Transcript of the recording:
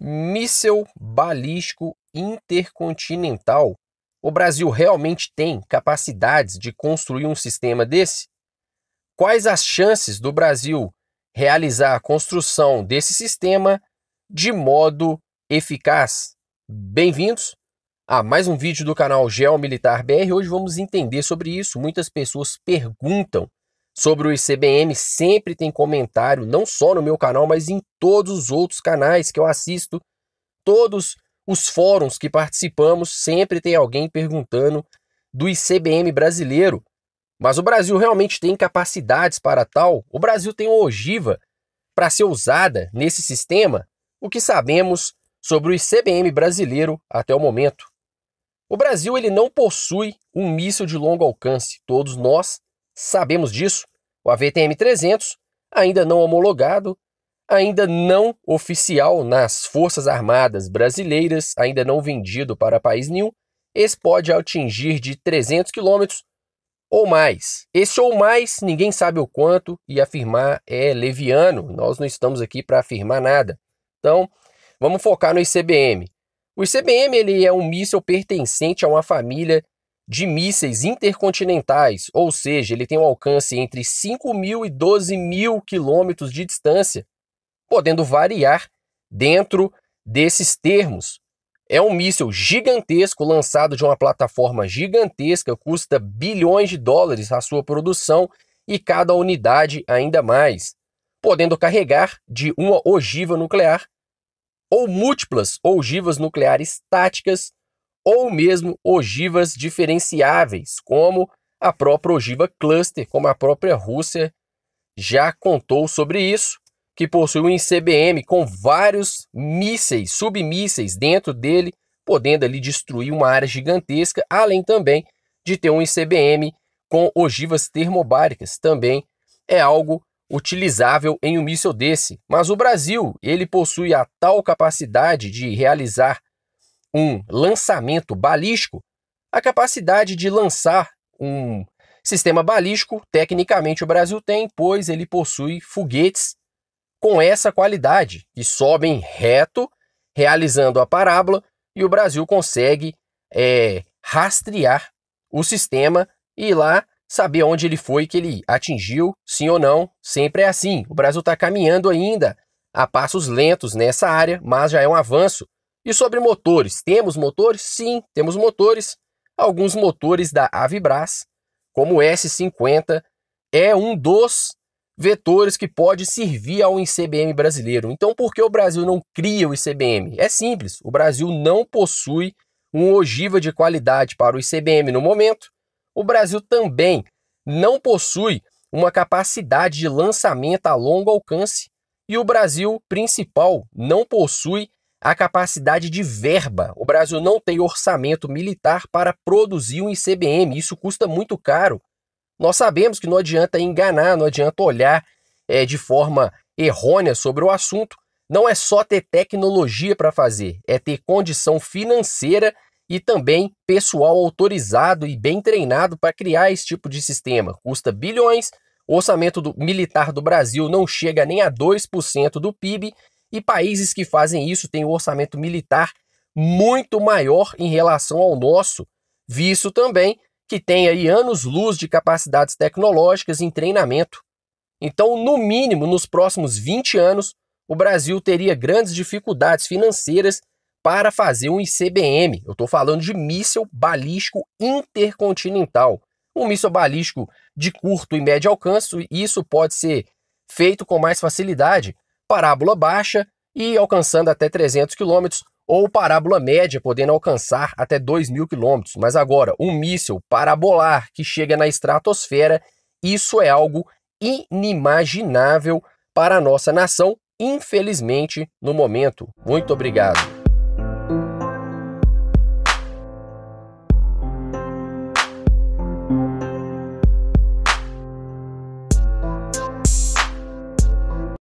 míssel balístico intercontinental. O Brasil realmente tem capacidades de construir um sistema desse? Quais as chances do Brasil realizar a construção desse sistema de modo eficaz? Bem-vindos a mais um vídeo do canal Geomilitar BR. Hoje vamos entender sobre isso. Muitas pessoas perguntam sobre o ICBM, sempre tem comentário, não só no meu canal, mas em todos os outros canais que eu assisto, todos os fóruns que participamos, sempre tem alguém perguntando do ICBM brasileiro. Mas o Brasil realmente tem capacidades para tal? O Brasil tem uma ogiva para ser usada nesse sistema? O que sabemos sobre o ICBM brasileiro até o momento? O Brasil ele não possui um míssil de longo alcance. Todos nós sabemos disso. O AVTM-300, ainda não homologado, ainda não oficial nas Forças Armadas brasileiras, ainda não vendido para país nenhum, esse pode atingir de 300 quilômetros ou mais. Esse ou mais, ninguém sabe o quanto e afirmar é leviano. Nós não estamos aqui para afirmar nada. Então, vamos focar no ICBM. O ICBM ele é um míssil pertencente a uma família de mísseis intercontinentais, ou seja, ele tem um alcance entre 5 mil e 12 mil quilômetros de distância, podendo variar dentro desses termos. É um míssil gigantesco lançado de uma plataforma gigantesca, custa bilhões de dólares a sua produção e cada unidade ainda mais, podendo carregar de uma ogiva nuclear ou múltiplas ogivas nucleares táticas ou mesmo ogivas diferenciáveis, como a própria ogiva cluster, como a própria Rússia já contou sobre isso que possui um ICBM com vários mísseis, submísseis dentro dele, podendo ali destruir uma área gigantesca, além também de ter um ICBM com ogivas termobáricas, também é algo utilizável em um míssil desse. Mas o Brasil, ele possui a tal capacidade de realizar um lançamento balístico, a capacidade de lançar um sistema balístico, tecnicamente o Brasil tem, pois ele possui foguetes com essa qualidade, que sobem reto, realizando a parábola, e o Brasil consegue é, rastrear o sistema e ir lá saber onde ele foi que ele atingiu, sim ou não. Sempre é assim. O Brasil está caminhando ainda a passos lentos nessa área, mas já é um avanço. E sobre motores, temos motores? Sim, temos motores. Alguns motores da Avibras, como o S50, é um dos vetores que pode servir ao ICBM brasileiro. Então, por que o Brasil não cria o ICBM? É simples, o Brasil não possui um ogiva de qualidade para o ICBM no momento. O Brasil também não possui uma capacidade de lançamento a longo alcance e o Brasil principal não possui a capacidade de verba. O Brasil não tem orçamento militar para produzir um ICBM, isso custa muito caro. Nós sabemos que não adianta enganar, não adianta olhar é, de forma errônea sobre o assunto. Não é só ter tecnologia para fazer, é ter condição financeira e também pessoal autorizado e bem treinado para criar esse tipo de sistema. Custa bilhões, o orçamento do, militar do Brasil não chega nem a 2% do PIB e países que fazem isso têm um orçamento militar muito maior em relação ao nosso, visto também que tem aí anos-luz de capacidades tecnológicas em treinamento. Então, no mínimo, nos próximos 20 anos, o Brasil teria grandes dificuldades financeiras para fazer um ICBM. Eu estou falando de míssil balístico intercontinental. Um míssil balístico de curto e médio alcance, e isso pode ser feito com mais facilidade, parábola baixa e alcançando até 300 quilômetros ou parábola média, podendo alcançar até 2 mil quilômetros. Mas agora, um míssil parabolar que chega na estratosfera, isso é algo inimaginável para a nossa nação, infelizmente, no momento. Muito obrigado.